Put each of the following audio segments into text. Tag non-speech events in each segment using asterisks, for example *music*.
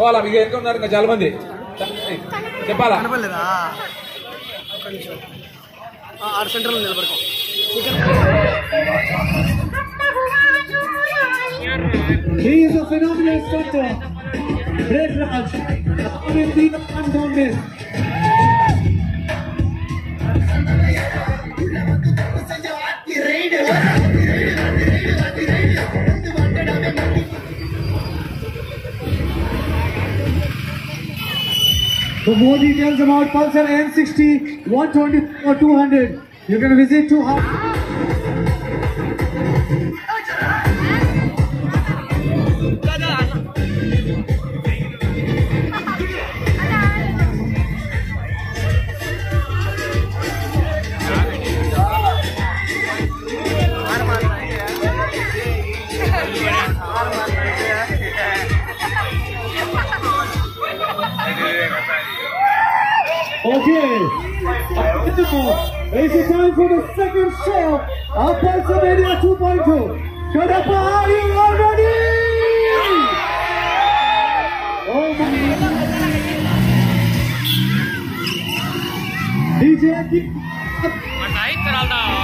పోవాలా? మీకు ఎక్కడ ఉన్నారు? ఇంకా చాలా మంది. చెప్పాలా? కనపడలేదా? ఆరు సెంటర్లో నిలబడుకో. He is a phenomenal stunter. Red Raj. With the on this. For more details about Pulsar N60, 120 or 200, you can visit to Is it time for the second show of Pennsylvania 2.2. Shut up, are you all ready? Oh my god. DJ, keep... Night, Peralta.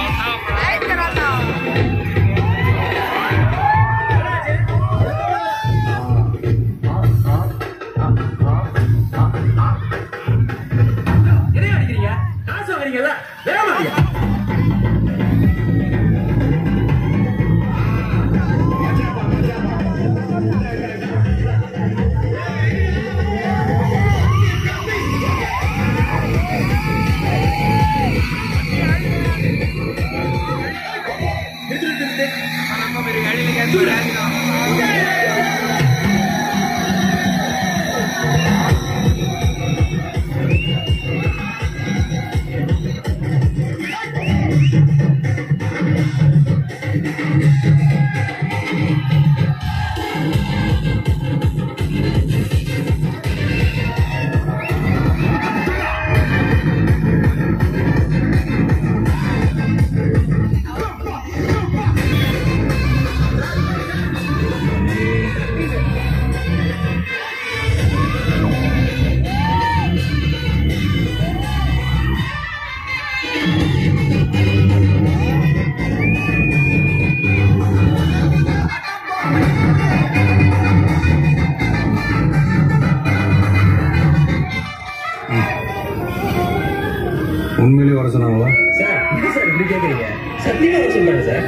அப்படின்னு சொல்றாங்க sir.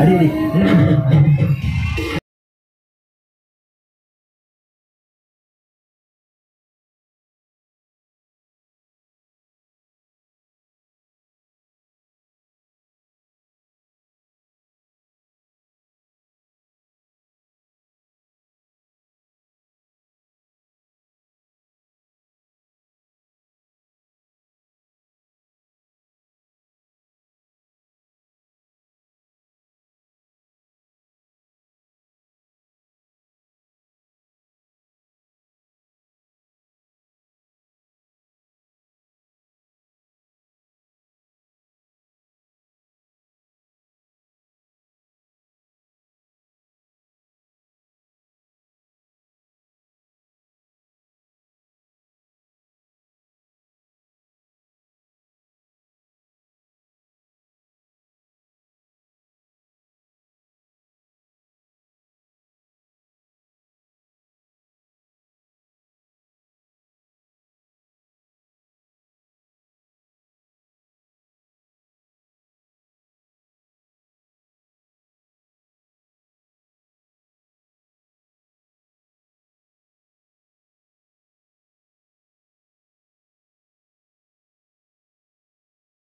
அடி அடி.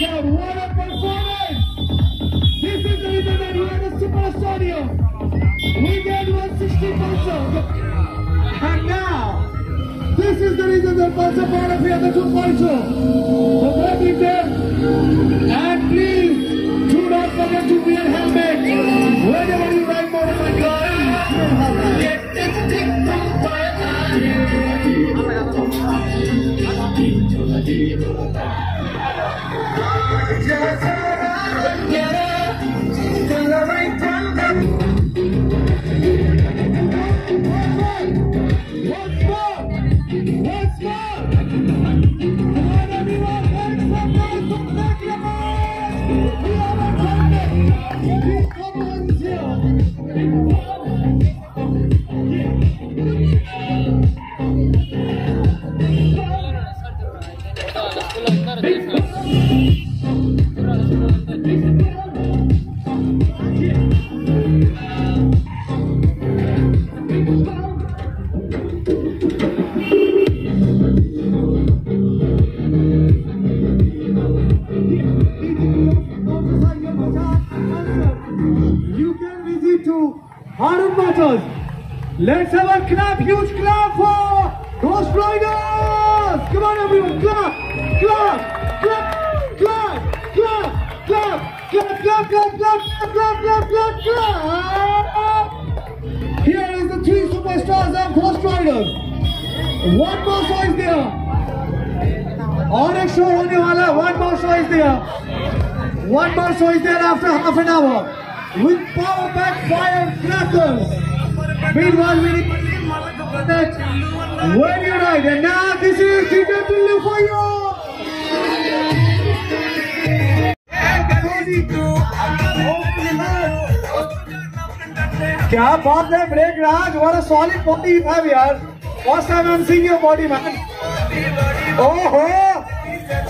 god, what a performance! This is the reason that you are the super stadium. We get 160 pesos. And now, this is the reason that Pansa part of here the 2.0. So grab it there. And please, do not forget to wear helmet. Whenever you ride motorcycle, get this thing from into the deep. clap, clap, clap, clap, clap, clap, clap, clap, clap, clap, clap, clap, clap, clap, clap. Here is the three superstars of Ghost Riders. One more show is there. और एक show होने वाला है one more show is there one more show is there after half an hour with power back fire crackers meanwhile we that when you ride and now this is Peter Pillu for you क्या बात है break Raj और solid body you have यार। First time I am seeing your body man हो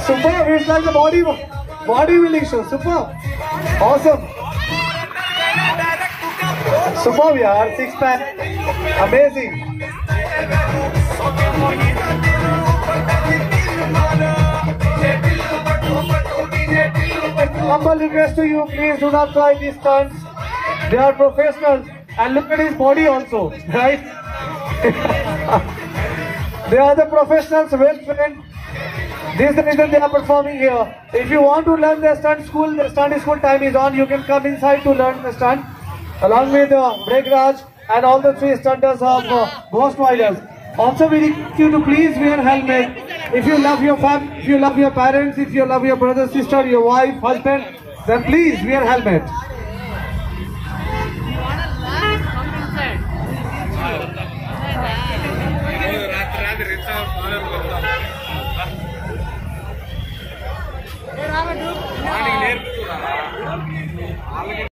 super it's like a body body building show super awesome super यार six pack amazing Humble request to you, please do not try these stunts. They are professionals. And look at his body also, *laughs* right? they are the professionals, well trained. This is the reason they are performing here. If you want to learn the stunt school, the stunt school time is on. You can come inside to learn the stunt along with uh, Breakraj and all the three stunters of uh, Ghost Riders. Also, we request you to please wear helmet. If you love your fam, if you love your parents, if you love your brother, sister, your wife, husband, then please wear helmet.